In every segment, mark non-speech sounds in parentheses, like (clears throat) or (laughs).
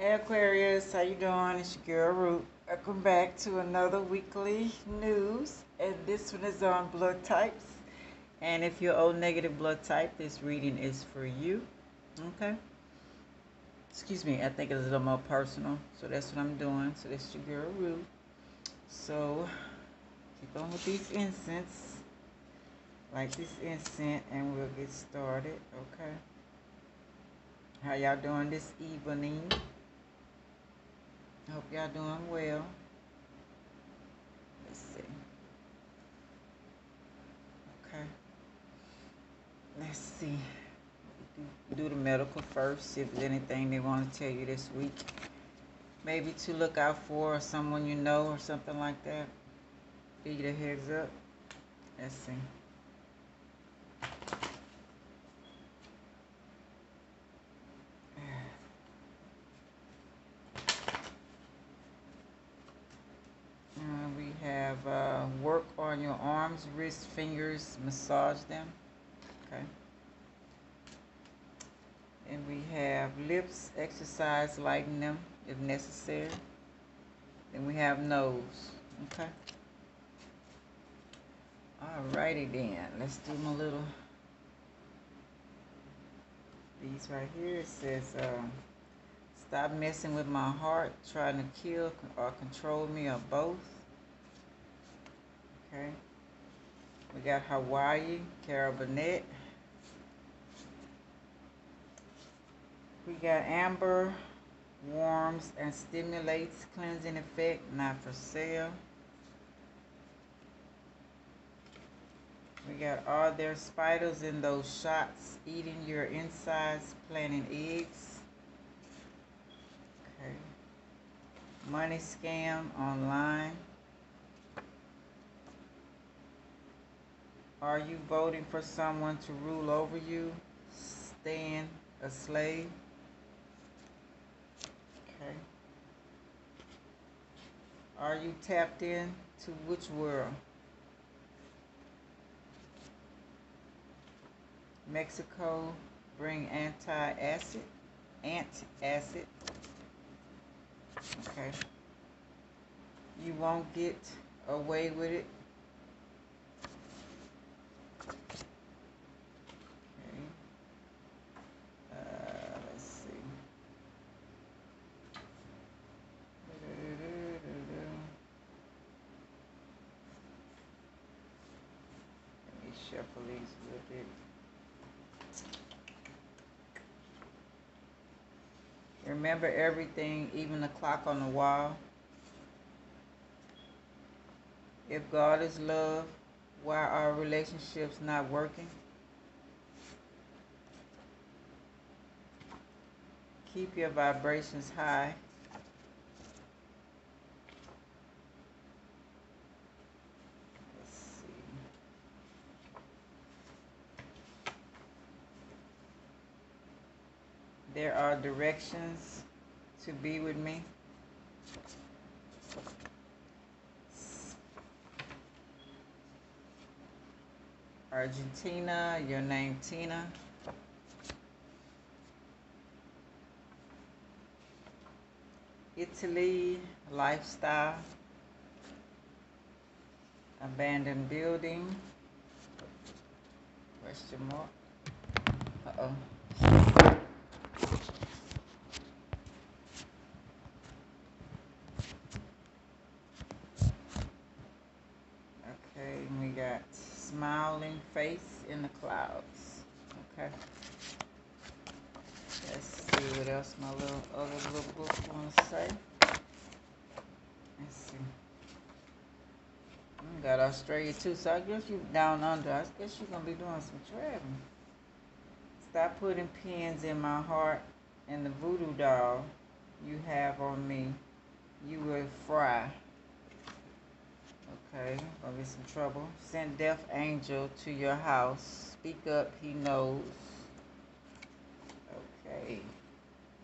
Hey Aquarius, how you doing? It's your girl Ruth. Welcome back to another weekly news, and this one is on blood types. And if you're O negative blood type, this reading is for you. Okay. Excuse me, I think it's a little more personal, so that's what I'm doing. So that's your girl Ruth. So keep on with these incense, like this incense, and we'll get started. Okay. How y'all doing this evening? Hope y'all doing well. Let's see. Okay. Let's see. Do, the medical first. See if there's anything they want to tell you this week. Maybe to look out for or someone you know or something like that. Give you the heads up. Let's see. have uh, work on your fingers, massage them. Okay. And we have lips, exercise, lighten them if necessary. Then we have nose. Okay. Alrighty then. Let's do my little. These right here. It says, uh, stop messing with my heart, trying to kill or control me or both. Okay. We got Hawaii, Carol Burnett. We got Amber, warms and stimulates, cleansing effect, not for sale. We got are there spiders in those shots eating your insides, planting eggs? Okay. Money scam online. Are you voting for someone to rule over you? Stand a slave? Okay. Are you tapped in to which world? Mexico bring anti-acid, anti-acid. Okay. You won't get away with it Remember everything, even the clock on the wall. If God is love, why are relationships not working? Keep your vibrations high. There are directions to be with me. Argentina, your name Tina. Italy, lifestyle. Abandoned building. Question mark. Uh-oh. smiling face in the clouds. Okay. Let's see what else my little other little book want to say. Let's see. I got Australia too, so I guess you down under. I guess you're gonna be doing some traveling. Stop putting pins in my heart and the voodoo doll you have on me. You will fry. Okay, gonna be some trouble. Send death angel to your house. Speak up, he knows. Okay.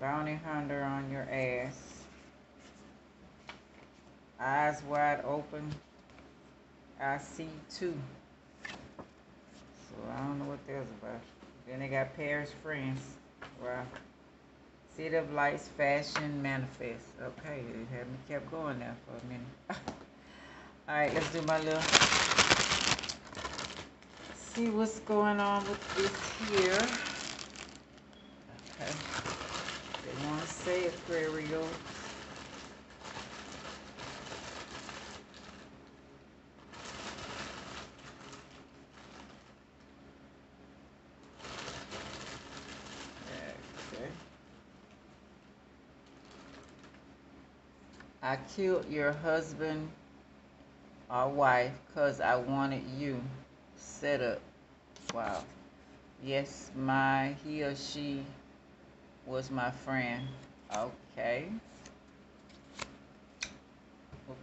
Bounty hunter on your ass. Eyes wide open. I see two. So I don't know what that's about. Then they got Paris, France. Wow. City of Lights Fashion Manifest. Okay, it had me kept going there for a minute. (laughs) All right, let's do my little. See what's going on with this here. Okay. They want to say Aquarius. I killed your husband or wife because I wanted you. Set up. Wow. Yes, my, he or she was my friend. Okay.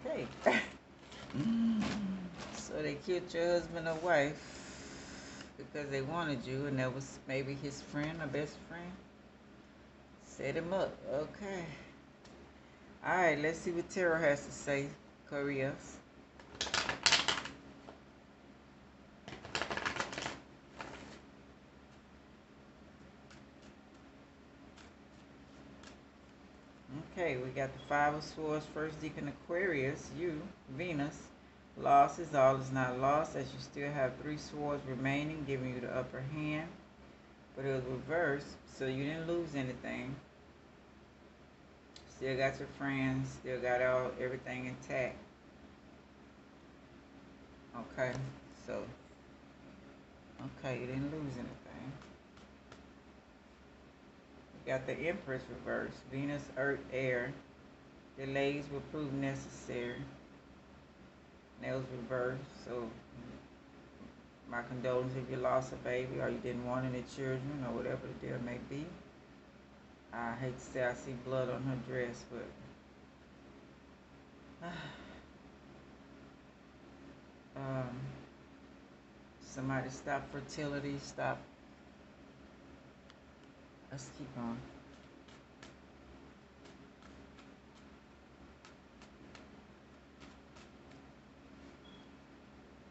Okay. (laughs) so they killed your husband or wife because they wanted you and that was maybe his friend or best friend. Set him up. Okay. All right, let's see what Tarot has to say, Aquarius. Okay, we got the Five of Swords, First Deacon Aquarius, you, Venus. Loss is all is not lost, as you still have three swords remaining, giving you the upper hand. But it was reversed, so you didn't lose anything. Still got your friends. Still got all everything intact. Okay, so okay, you didn't lose anything. You got the Empress reverse. Venus, Earth, Air. Delays will prove necessary. Nails reversed. So my condolences if you lost a baby or you didn't want any children or whatever the deal may be. I hate to say I see blood on her dress, but (sighs) um, somebody stop fertility, stop. Let's keep on.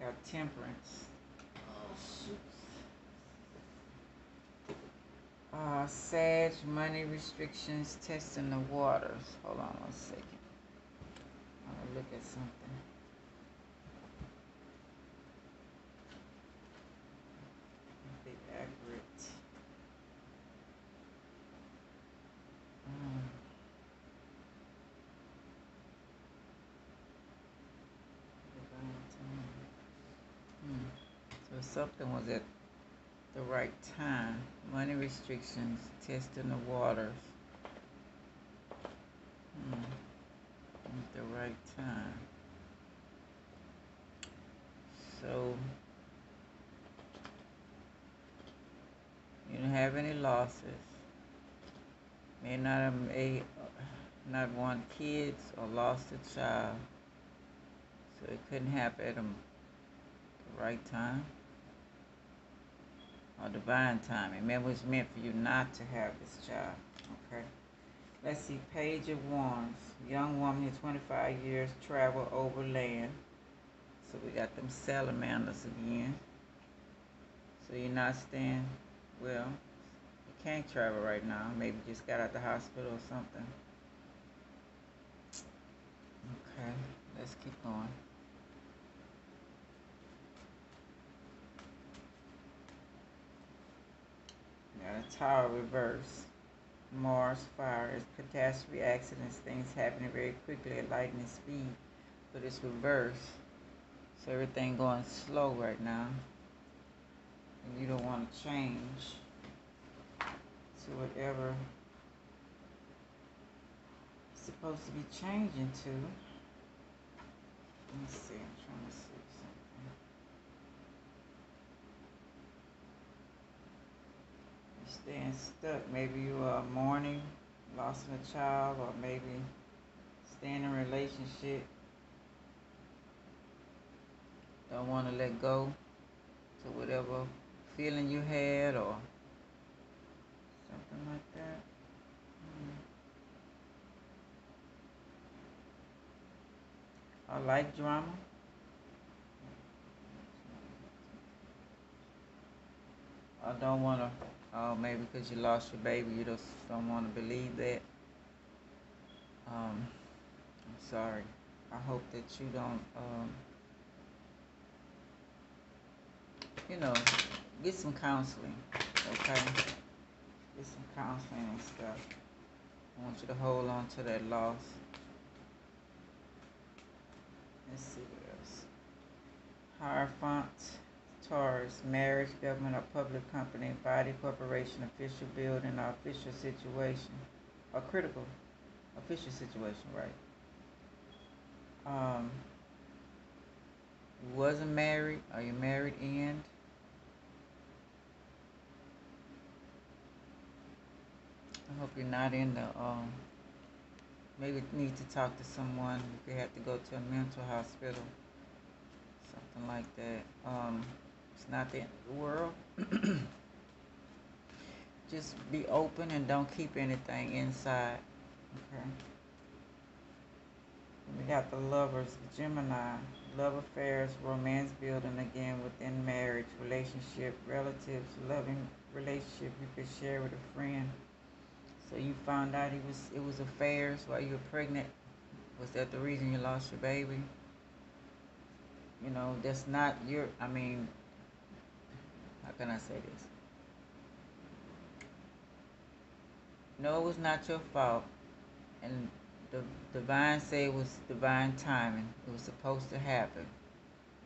Got temperance. Uh, Sag, money restrictions, testing the waters. Hold on one second. I'm going to look at something. Be accurate. Um, hmm. So something was at the right time. Money restrictions, testing the waters. Hmm. At the right time. So, you don't have any losses. May not have made, not want kids or lost a child. So it couldn't happen at the right time or divine timing. Remember, it's meant for you not to have this child. Okay. Let's see. Page of Wands. Young woman, 25 years, travel over land. So we got them salamanders again. So you're not staying, well, you can't travel right now. Maybe just got out the hospital or something. Okay, let's keep going. Got a tower reverse. Mars, fires, catastrophe, accidents, things happening very quickly at lightning speed, but it's reverse. So everything going slow right now. And you don't want to change to whatever supposed to be changing to. Let me see, I'm trying to see. Staying stuck. Maybe you are mourning, lost a child, or maybe staying in a relationship. Don't want to let go to whatever feeling you had or something like that. Hmm. I like drama. I don't want to Oh, maybe because you lost your baby, you just don't want to believe that. Um, I'm sorry. I hope that you don't, um, you know, get some counseling, okay? Get some counseling and stuff. I want you to hold on to that loss. Let's see what else. Hierophant, Taurus, marriage, government or public company, body, corporation, official building, or official situation, or critical official situation, right? Um, wasn't married, are you married and I hope you're not in the um maybe need to talk to someone you have to go to a mental hospital. Something like that. Um it's not the the world. (clears throat) Just be open and don't keep anything inside. Okay. We got the lovers, Gemini, love affairs, romance building again within marriage, relationship, relatives, loving relationship you could share with a friend. So you found out he was it was affairs while you were pregnant. Was that the reason you lost your baby? You know, that's not your I mean how can I say this? No, it was not your fault. And the divine say it was divine timing. It was supposed to happen.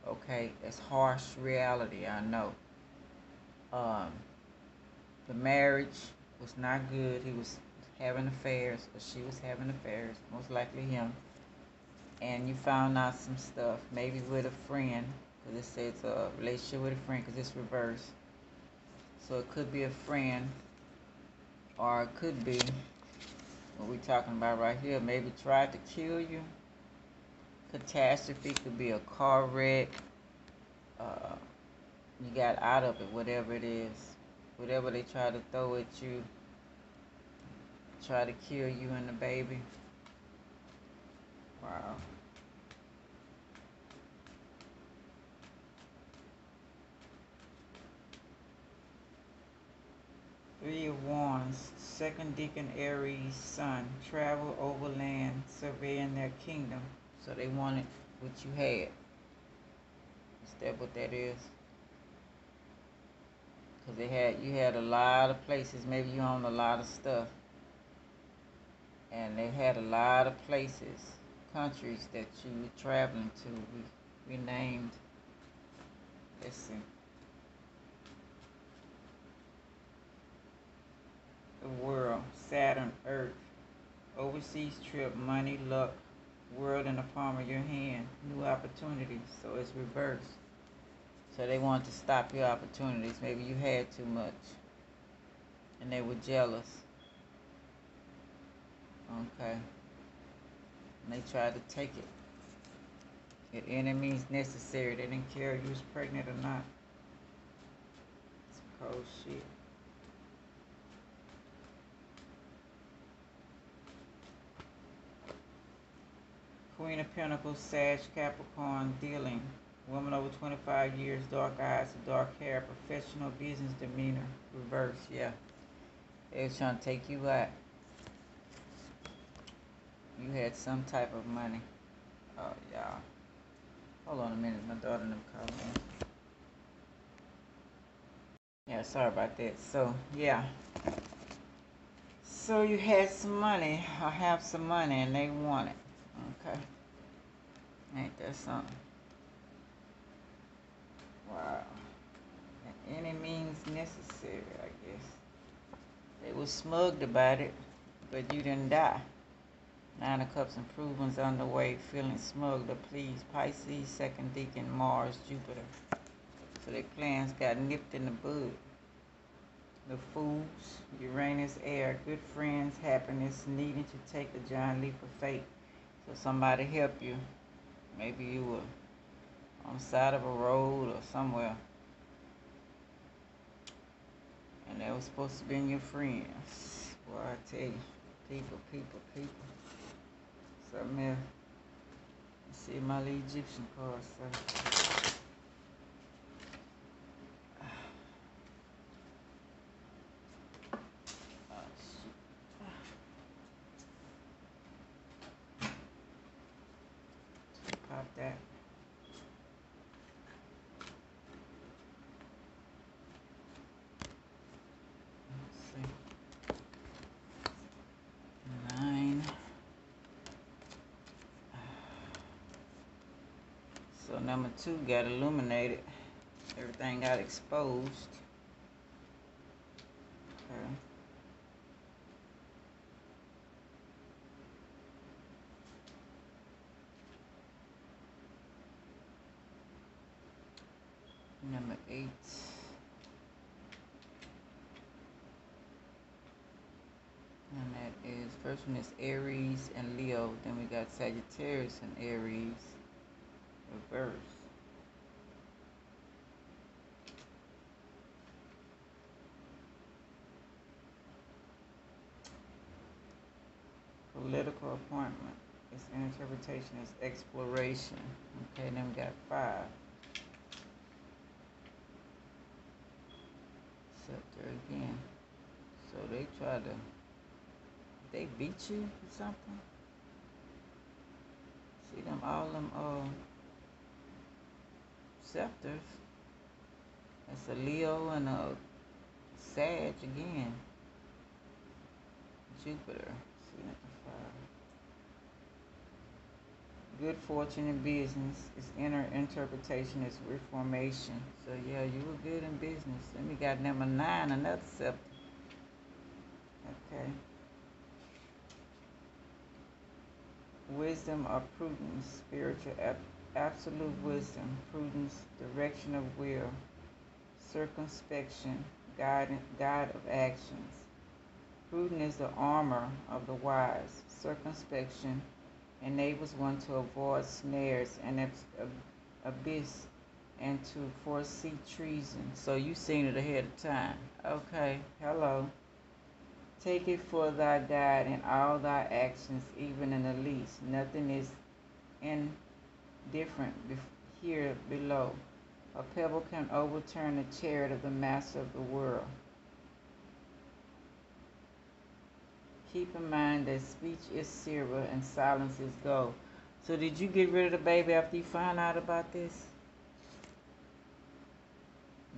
Okay, it's harsh reality, I know. Um, the marriage was not good. He was having affairs, or she was having affairs, most likely him. And you found out some stuff, maybe with a friend, because it says a relationship with a friend, because it's reversed. So it could be a friend, or it could be what we're talking about right here. Maybe tried to kill you. Catastrophe could be a car wreck. Uh, you got out of it, whatever it is. Whatever they try to throw at you, try to kill you and the baby. Wow. Three of Wands, second deacon Aries Sun, travel overland, surveying their kingdom. So they wanted what you had. Is that what that is? Because they had you had a lot of places, maybe you owned a lot of stuff. And they had a lot of places, countries that you were traveling to. We, we named. Let's the world, Saturn, Earth, overseas trip, money, luck, world in the palm of your hand, new opportunities. So it's reversed. So they want to stop your opportunities. Maybe you had too much and they were jealous. Okay. And they tried to take it. At any means necessary. They didn't care if you was pregnant or not. Some cold shit. Queen of Pentacles, Sag, Capricorn, dealing. Woman over 25 years, dark eyes, dark hair, professional business demeanor. Reverse, yeah. They was trying to take you out. You had some type of money. Oh, y'all. Hold on a minute. My daughter never called me. Yeah, sorry about that. So, yeah. So you had some money, or have some money, and they want it. Okay. Ain't that something? Wow. Any means necessary, I guess. They were smugged about it, but you didn't die. Nine of Cups improvements underway, feeling smug to please Pisces, second deacon, Mars, Jupiter. So their plans got nipped in the bud. The fools, Uranus, air, good friends, happiness, needing to take a giant leap of faith. So somebody help you. Maybe you were on the side of a road or somewhere. And they were supposed to be your friends. Well, I tell you, people, people, people. Something else. See my little Egyptian card. That. Nine. So number two got illuminated. Everything got exposed. Okay. Number eight. And that one is Aries and Leo. Then we got Sagittarius and Aries. Reverse. Political appointment. Its interpretation is exploration. Okay, then we got five. Scepter again. So they try to they beat you or something? See them all them uh scepters. It's a Leo and a Sag again. Jupiter. See that. Good fortune in business. Its inner interpretation is reformation. So yeah, you were good in business. Then we got number nine, another scepter. Okay. Wisdom or prudence, spiritual ab- absolute wisdom, prudence, direction of will, circumspection, guide, guide of actions. Prudence is the armor of the wise. Circumspection enables one to avoid snares and ab- abyss and to foresee treason. So you've seen it ahead of time. Okay, hello. Take it for thy guide in all thy actions, even in the least. Nothing is indifferent here below. A pebble can overturn the chariot of the master of the world. Keep in mind that speech is silver and silence is gold. So did you get rid of the baby after you found out about this?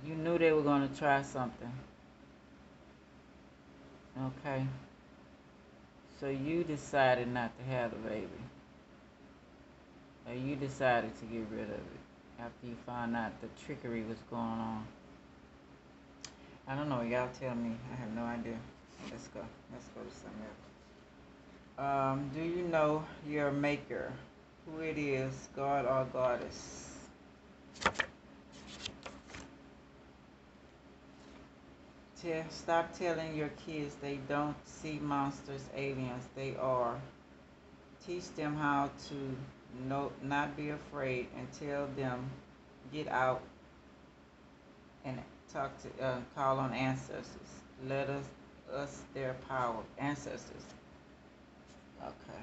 You knew they were going to try something. Okay. So you decided not to have the baby. Or you decided to get rid of it after you found out the trickery was going on. I don't know. Y'all tell me. I have no idea. Let's go. Let's go to something else. Um, do you know your maker? Who it is, God or goddess? Tell, stop telling your kids they don't see monsters, aliens. They are. Teach them how to no, not be afraid and tell them get out and talk to uh, call on ancestors. Let us us their power ancestors. Okay.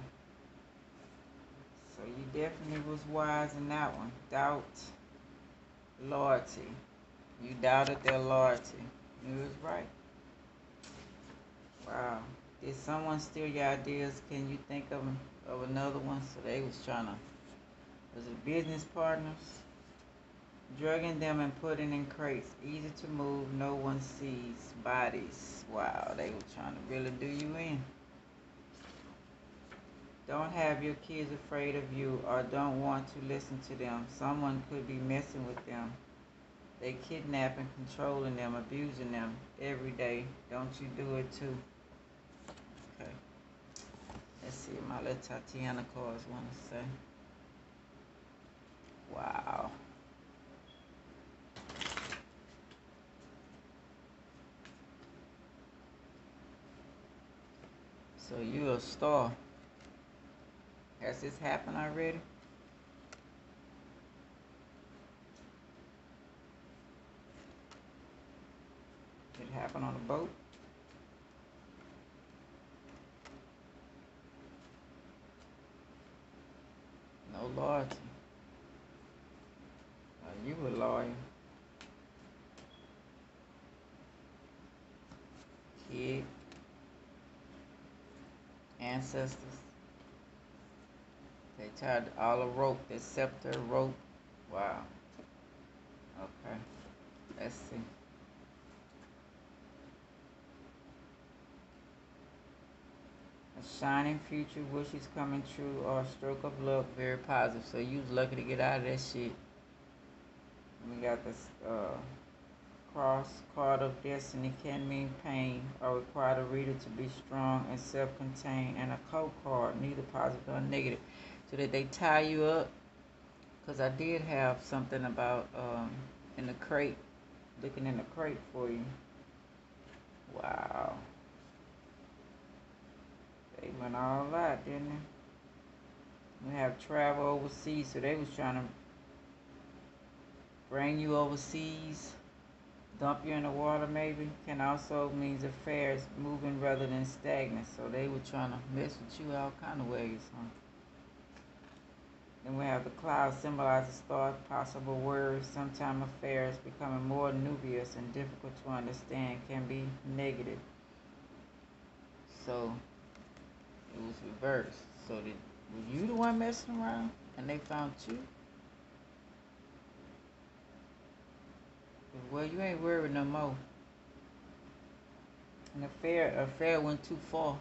So you definitely was wise in that one. Doubt loyalty. You doubted their loyalty. You was right. Wow. Did someone steal your ideas? Can you think of of another one? So they was trying to. Was it business partners? Drugging them and putting in crates. Easy to move. No one sees. Bodies. Wow. They were trying to really do you in. Don't have your kids afraid of you or don't want to listen to them. Someone could be messing with them. They kidnapping, controlling them, abusing them every day. Don't you do it too? Okay. Let's see what my little Tatiana cards want to say. Wow. So you a star. Has this happened already? It happened on a boat? No loyalty. Uh, you were loyal. Kid. Ancestors. They tied all the rope, the scepter rope. Wow. Okay. Let's see. Shining future, wishes coming true, or a stroke of luck, very positive. So you was lucky to get out of that shit. We got this uh, cross card of destiny can mean pain or require the reader to be strong and self-contained, and a code card, neither positive nor negative, so that they tie you up. Cause I did have something about um, in the crate, looking in the crate for you. Wow. They went all out, didn't they? We have travel overseas, so they was trying to bring you overseas, dump you in the water maybe, can also means affairs moving rather than stagnant. So they were trying to mess with you all kind of ways, huh? Then we have the cloud symbolizes thought, possible words, sometimes affairs becoming more nubious and difficult to understand can be negative. So it was reversed. So did were you the one messing around and they found you? Well, you ain't worried no more. An affair, affair went too far.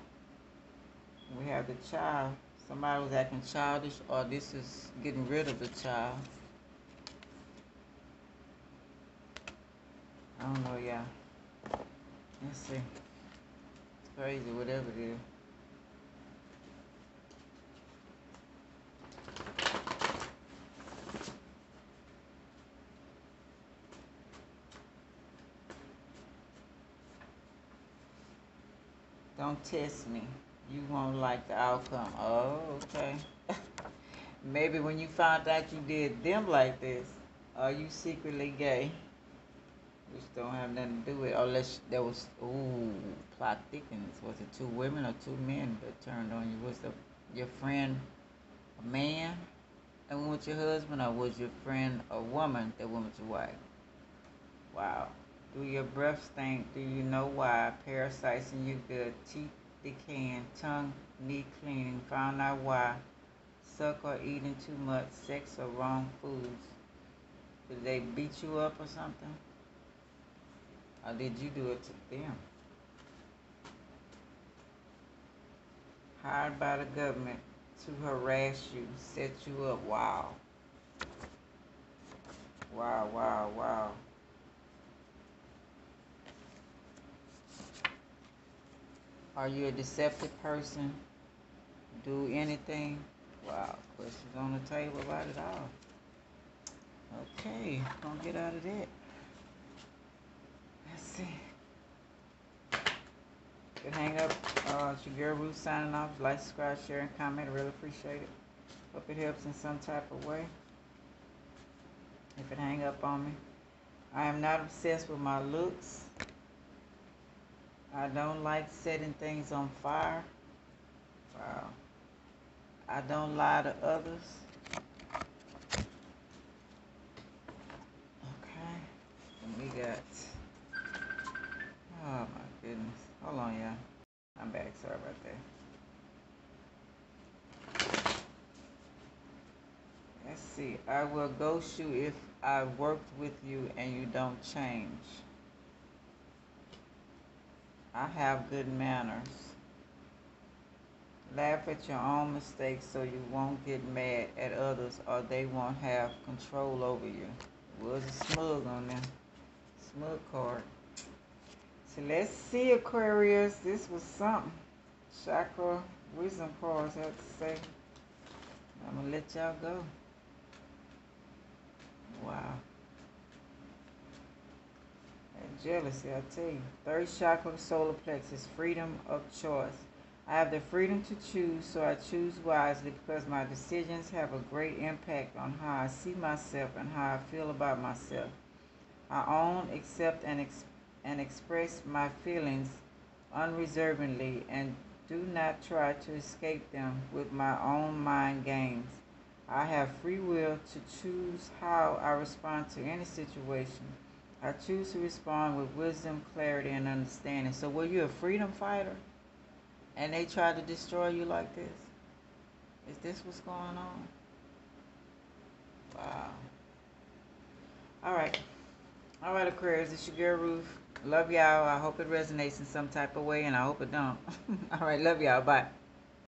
We have the child. Somebody was acting childish, or this is getting rid of the child. I don't know, yeah. Let's see. It's crazy, whatever it is. Don't test me. You won't like the outcome. Oh, okay. (laughs) Maybe when you found out you did them like this, are you secretly gay? Which don't have nothing to do with unless there was ooh plot thickens. Was it two women or two men that turned on you? Was the your friend a man and with your husband, or was your friend a woman that went with your wife? Wow. Do your breath stink? Do you know why? Parasites in your gut, teeth decaying, tongue need cleaning. Found out why. Suck or eating too much, sex or wrong foods. Did they beat you up or something? Or did you do it to them? Hired by the government to harass you, set you up. Wow. Wow, wow, wow. Are you a deceptive person? Do anything? Wow, questions on the table about it all. Okay, gonna get out of that. Let's see. Can hang up. Uh, it's your girl Ruth signing off. Like, subscribe, share, and comment. I really appreciate it. Hope it helps in some type of way. If it hang up on me. I am not obsessed with my looks. I don't like setting things on fire. Wow. I don't lie to others. Okay. And we got. Oh my goodness. Hold on, y'all. I'm back. Sorry about that. Let's see. I will ghost you if I worked with you and you don't change. I have good manners. Laugh at your own mistakes so you won't get mad at others or they won't have control over you. Was a smug on there. Smug card. So let's see, Aquarius. This was something. Chakra wisdom cards have to say. I'm going to let y'all go. Wow jealousy, I tell you. Third chakra, solar plexus, freedom of choice. I have the freedom to choose, so I choose wisely because my decisions have a great impact on how I see myself and how I feel about myself. I own, accept, and, ex- and express my feelings unreservedly and do not try to escape them with my own mind games. I have free will to choose how I respond to any situation I choose to respond with wisdom, clarity, and understanding. So, were you a freedom fighter and they tried to destroy you like this? Is this what's going on? Wow. All right. All right, Aquarius. It's your girl Ruth. Love y'all. I hope it resonates in some type of way, and I hope it don't. (laughs) All right. Love y'all. Bye.